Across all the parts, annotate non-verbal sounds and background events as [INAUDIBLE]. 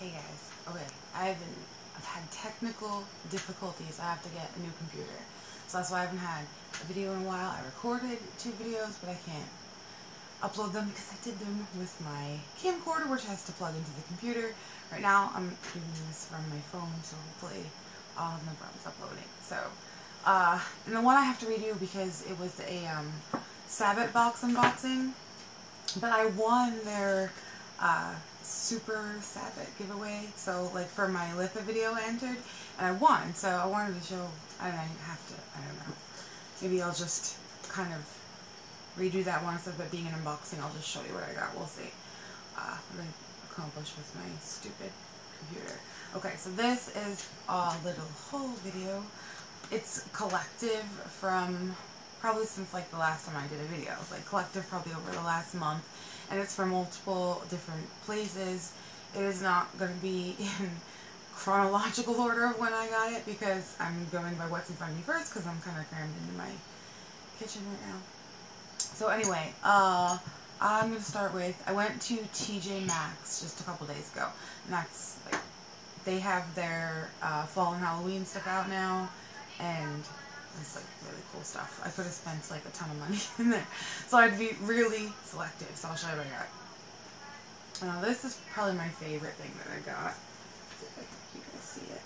Hey guys. Okay, I've been I've had technical difficulties. I have to get a new computer. So that's why I haven't had a video in a while. I recorded two videos, but I can't upload them because I did them with my camcorder, which has to plug into the computer. Right now, I'm doing this from my phone, so hopefully I'll have no problems uploading. So, uh, and the one I have to redo because it was a um, Sabbath box unboxing, but I won their uh, Super Sabbath giveaway. So, like for my Litha video I entered, and I won. So I wanted to show. I don't have to. I don't know. Maybe I'll just kind of redo that one instead of it being an unboxing. I'll just show you what I got. We'll see. Uh, I accomplish with my stupid computer. Okay, so this is a little whole video. It's collective from probably since like the last time I did a video. Like collective probably over the last month. And it's from multiple different places. It is not going to be [LAUGHS] in chronological order of when I got it because I'm going by what's in front of me first because I'm kind of crammed into my kitchen right now. So anyway, uh, I'm going to start with, I went to TJ Maxx just a couple days ago. And that's, like, they have their uh, fall and Halloween stuff out now. And it's, like, really cool stuff. I could have spent, like, a ton of money [LAUGHS] in there. So I'd be really selective. So I'll show you what I got. Now, this is probably my favorite thing that I got. You can see it.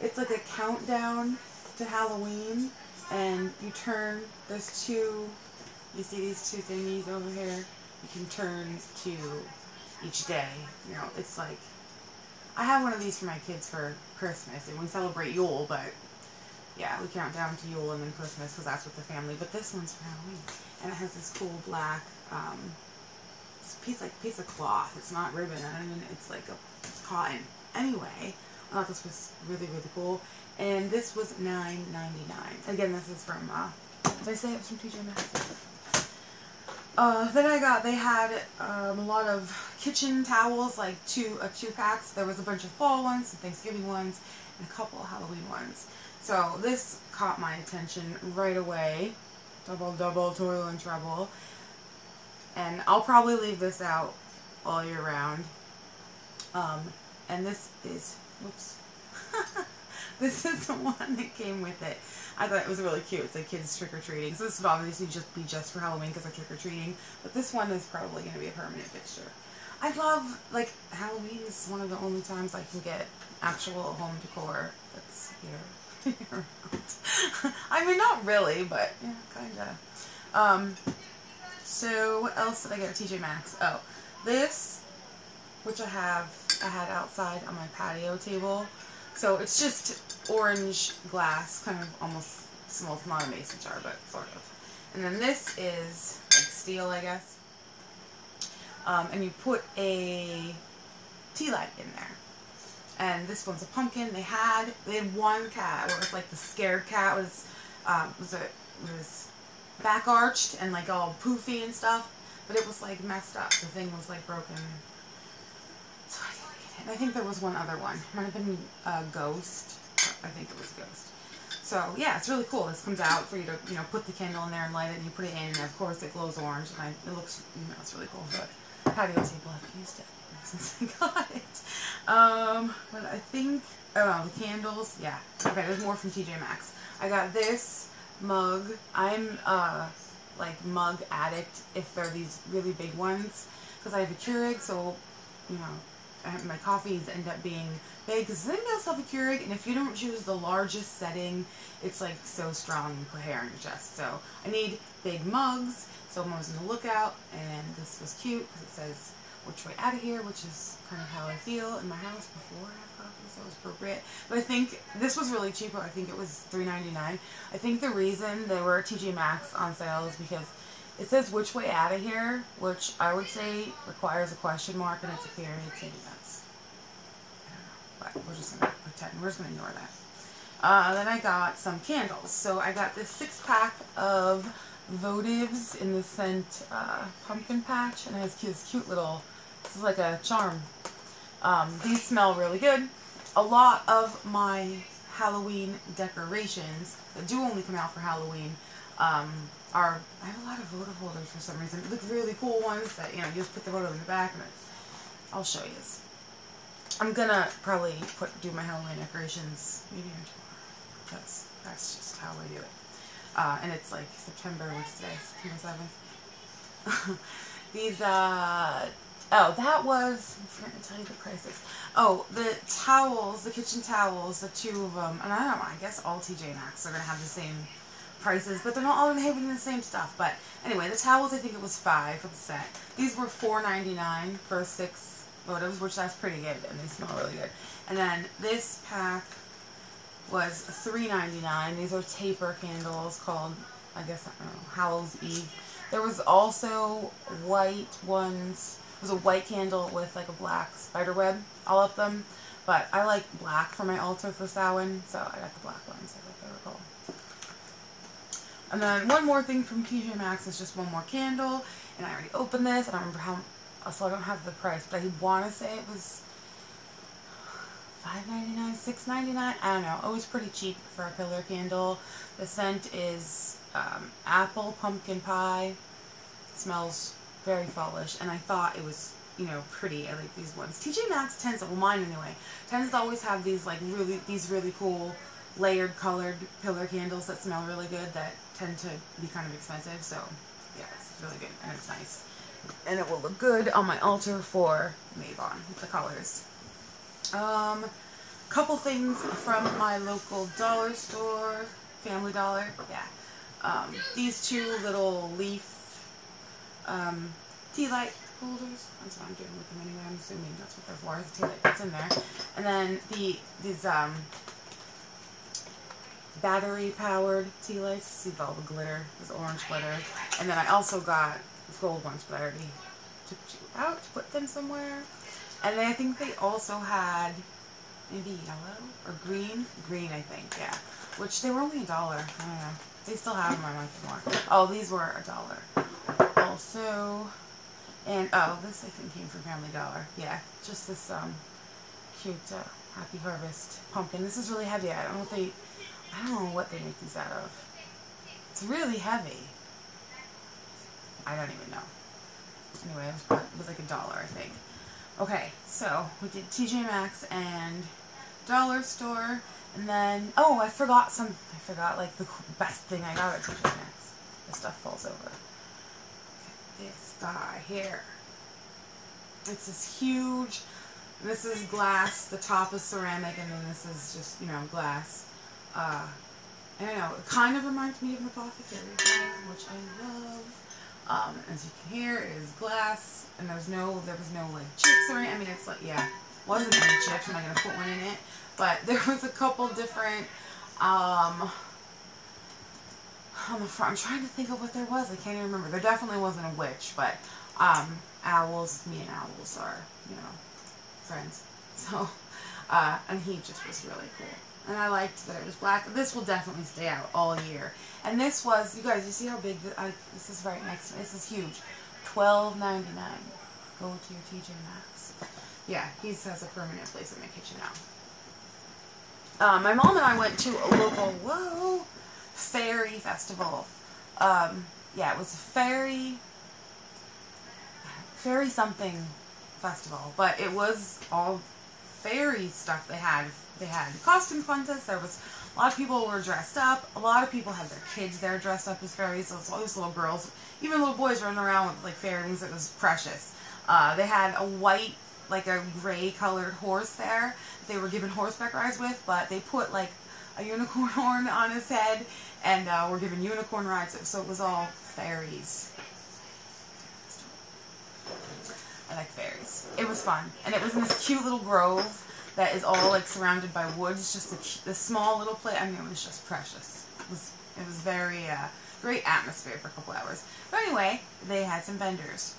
It's like a countdown to Halloween. And you turn, there's two you see these two thingies over here? You can turn to each day. You know, it's like, I have one of these for my kids for Christmas, and we celebrate Yule, but yeah, we count down to Yule and then Christmas because that's with the family. But this one's for Halloween, and it has this cool black um, piece like piece of cloth. It's not ribbon. I even. It's like a it's cotton. Anyway, I thought this was really really cool, and this was nine ninety nine. Again, this is from. Uh, did I say it was from TJ Maxx? Uh, then I got, they had um, a lot of kitchen towels, like two, uh, two packs. There was a bunch of fall ones, some Thanksgiving ones, and a couple Halloween ones. So this caught my attention right away. Double, double, toil and trouble. And I'll probably leave this out all year round. Um, and this is, whoops. [LAUGHS] this is the one that came with it. I thought it was really cute. It's like kids trick-or-treating. So this would obviously just be just for Halloween because they're trick-or-treating. But this one is probably going to be a permanent fixture. I love, like, Halloween is one of the only times I can get actual home decor that's here. [LAUGHS] I mean, not really, but, yeah, kind of. Um, so, what else did I get at TJ Maxx? Oh, this, which I have, I had outside on my patio table. So it's just orange glass, kind of almost smells not a mason jar, but sort of. And then this is like steel, I guess. Um, and you put a tea light in there. And this one's a pumpkin. They had they had one cat it was like the scared cat was um, was it was back arched and like all poofy and stuff, but it was like messed up. The thing was like broken and I think there was one other one. Might have been a ghost. I think it was a ghost. So yeah, it's really cool. This comes out for you to you know put the candle in there and light it, and you put it in, and of course it glows orange, and I, it looks you know it's really cool. But patio table, I've used it since I got it. Um, but I think oh the candles. Yeah. Okay, there's more from TJ Maxx. I got this mug. I'm uh like mug addict if they're these really big ones because I have a Keurig, so you know have, my coffees end up being big because then they'll have a Keurig, and if you don't choose the largest setting, it's like so strong and your chest. So I need big mugs, so I'm always on the lookout, and this was cute because it says which way out of here, which is kind of how I feel in my house before I have coffee, so it was appropriate. But I think this was really cheap. I think it was $3.99. I think the reason they were TJ Maxx on sale is because it says which way out of here, which I would say requires a question mark, and it's a period, so that's, but we're just going to pretend, we're just going to ignore that. Uh, then I got some candles. So I got this six pack of votives in the scent uh, pumpkin patch, and it has this cute little, this is like a charm. Um, these smell really good. A lot of my Halloween decorations that do only come out for Halloween um, are, I have a lot of votive holders for some reason. Look really cool ones that, you know, you just put the photo in the back and I'll show you. this. I'm gonna probably put do my Halloween decorations maybe tomorrow because that's just how I do it. Uh, and it's like September, what's today? September 7th. [LAUGHS] These, uh, oh, that was, I'm forgetting to tell you the prices. Oh, the towels, the kitchen towels, the two of them, and I don't know, I guess all TJ Maxx are going to have the same prices, but they're not all going to have the same stuff. But anyway, the towels, I think it was five for the set. These were four ninety nine for six photos, which that's pretty good, and they smell really good. And then this pack was $3.99. These are taper candles called, I guess, I don't know, Howl's Eve. There was also white ones. It was a white candle with like a black spider web all up them. But I like black for my altar for Samhain, so I got the black ones. I thought they were cool. And then one more thing from TJ Maxx is just one more candle. And I already opened this. I don't remember how, so I don't have the price, but I want to say it was $5.99, $6.99. I don't know. It was pretty cheap for a pillar candle. The scent is um, apple pumpkin pie. It smells very fallish, and I thought it was, you know, pretty. I like these ones. TJ Maxx tends well, mine anyway, tends to always have these like really, these really cool layered colored pillar candles that smell really good that tend to be kind of expensive. So, yeah, it's really good and it's nice. And it will look good on my altar for Mabon, the colors. Um, couple things from my local dollar store, Family Dollar, yeah. Um, these two little leaf um, tea light holders. That's what I'm doing with them anyway. I'm assuming that's what they're for. Is tea light that's in there. And then the these um, battery powered tea lights. See all the glitter, this orange glitter. And then I also got gold ones, but I already took two out to put them somewhere. And then I think they also had maybe yellow or green. Green, I think, yeah. Which they were only a dollar. I don't know. They still have them. I like more. Oh, these were a dollar. Also, and oh, this I think came from Family Dollar. Yeah, just this um cute uh, Happy Harvest pumpkin. This is really heavy. I don't know what they. I don't know what they make these out of. It's really heavy. I don't even know. Anyway, it was like a dollar, I think. Okay, so we did TJ Maxx and Dollar Store, and then oh, I forgot some. I forgot like the best thing I got at TJ Maxx. This stuff falls over. This guy here. It's this huge. This is glass. The top is ceramic, and then this is just you know glass. Uh, I don't know. It kind of reminds me of an apothecary, which I love. Um, as you can hear, it is glass, and there's no, there was no like chips or anything. I mean, it's like, yeah, wasn't any chips. I'm not gonna put one in it, but [LAUGHS] there was a couple different. Um, on the front, I'm trying to think of what there was. I can't even remember. There definitely wasn't a witch, but um, owls. Me and owls are, you know, friends. [LAUGHS] So, uh, and he just was really cool. And I liked that it was black. This will definitely stay out all year. And this was, you guys, you see how big, the, I, this is right next to me. This is huge. Twelve ninety nine. Go to your TJ Maxx. Yeah, he has a permanent place in my kitchen now. Uh, my mom and I went to a local, whoa, fairy festival. Um, yeah, it was a fairy, fairy something festival, but it was all fairy stuff they had they had costume contests. There was a lot of people were dressed up. A lot of people had their kids there dressed up as fairies. So it's all these little girls, even little boys running around with like fairies. It was precious. Uh, they had a white, like a gray colored horse there. They were given horseback rides with, but they put like a unicorn [LAUGHS] horn on his head and uh, were given unicorn rides. So it was all fairies. I like fairies. It was fun. And it was in this cute little grove that is all like surrounded by woods. Just a, the small little place. I mean, it was just precious. It was it was very uh, great atmosphere for a couple hours. But anyway, they had some vendors,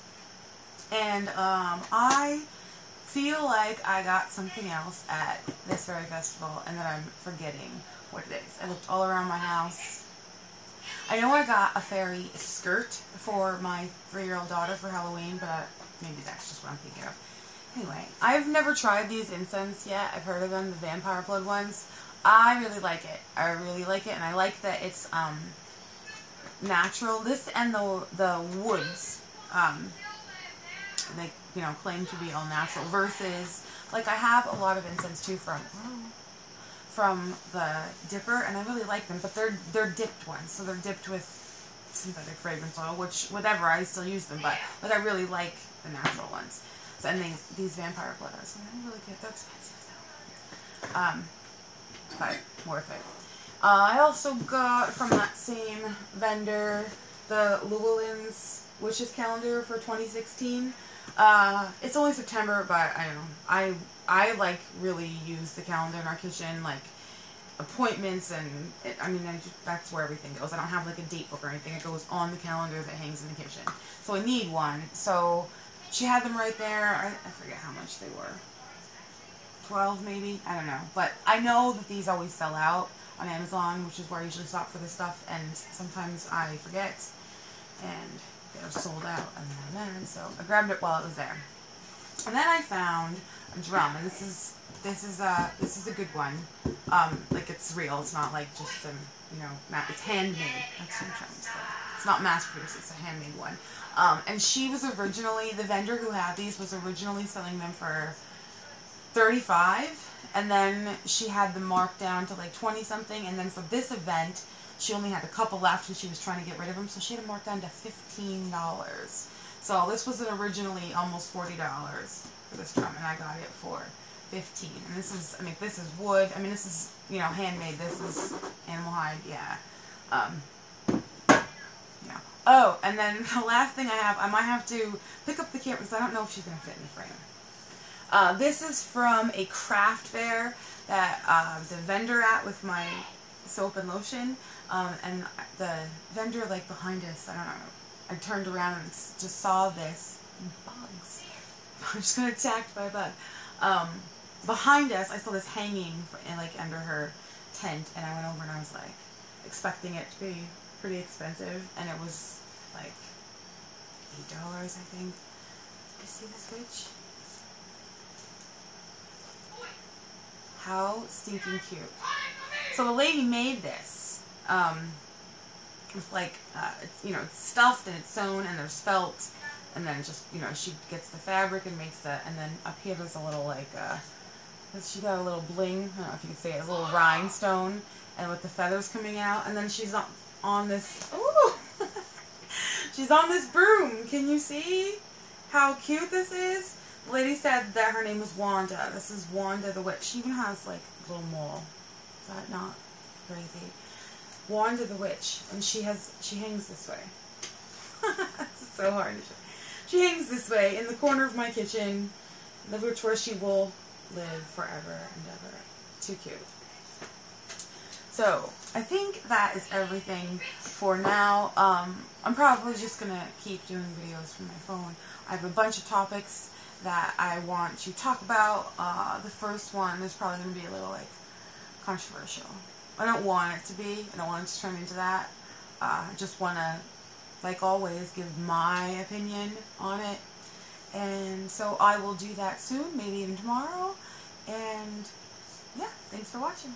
and um, I feel like I got something else at this very festival, and that I'm forgetting what it is. I looked all around my house. I know I got a fairy skirt for my three-year-old daughter for Halloween, but uh, maybe that's just what I'm thinking of. Anyway, I've never tried these incense yet. I've heard of them, the vampire blood ones. I really like it. I really like it, and I like that it's um, natural. This and the the woods, um, they you know claim to be all natural versus Like I have a lot of incense too from from the dipper, and I really like them. But they're they're dipped ones, so they're dipped with synthetic fragrance oil, which whatever I still use them. But like I really like the natural ones. And these these vampire glitters, they're really good. They're expensive though. Um, but worth it. Uh, I also got from that same vendor the Llewellyn's Witches Calendar for 2016. Uh, it's only September, but I don't know. I I like really use the calendar in our kitchen, like appointments and it, I mean I just, that's where everything goes. I don't have like a date book or anything. It goes on the calendar that hangs in the kitchen. So I need one. So she had them right there. I, I forget how much they were. 12 maybe? I don't know. But I know that these always sell out on Amazon, which is where I usually shop for this stuff, and sometimes I forget, and they're sold out, and then, so I grabbed it while it was there. And then I found a drum, and this is this is a this is a good one. Um, like it's real. It's not like just some you know, it's handmade. That's what I'm trying to say. It's not mass produced. It's a handmade one. Um, and she was originally the vendor who had these was originally selling them for 35 and then she had them marked down to like 20 something and then for this event she only had a couple left and she was trying to get rid of them so she had them marked down to $15 so this was originally almost $40 for this drum and I got it for 15 and this is I mean this is wood I mean this is you know handmade this is animal hide yeah um, yeah oh and then [LAUGHS] the last thing I have I might have to pick up the camera because I don't know if she's gonna fit in the frame uh, this is from a craft fair that uh, the vendor at with my soap and lotion. Um, and the vendor, like, behind us, I don't know, I turned around and just saw this. Bugs. [LAUGHS] I'm just got attacked by a bug. Um, behind us, I saw this hanging, in, like, under her tent, and I went over and I was, like, expecting it to be pretty expensive, and it was, like, $8, I think. You see this witch? How stinking cute. So the lady made this. Um, with like, uh, it's, you know, it's stuffed and it's sewn and there's felt. And then just, you know, she gets the fabric and makes the, and then up here there's a little like, uh, she got a little bling, I don't know if you can say it, a little rhinestone, and with the feathers coming out, and then she's on, this, ooh, [LAUGHS] she's on this broom, can you see how cute this is? The lady said that her name was Wanda. This is Wanda the Witch. She even has like a little mole. Is that not crazy? Wanda the Witch. And she has, she hangs this way. [LAUGHS] it's so hard to show. She hangs this way in the corner of my kitchen, The which where she will live forever and ever. Too cute. So, I think that is everything for now. Um, I'm probably just going to keep doing videos from my phone. I have a bunch of topics that I want to talk about. Uh, the first one is probably going to be a little, like, controversial. I don't want it to be. I don't want it to turn into that. Uh, I just want to, like always, give my opinion on it. And so I will do that soon, maybe even tomorrow. And, yeah, thanks for watching.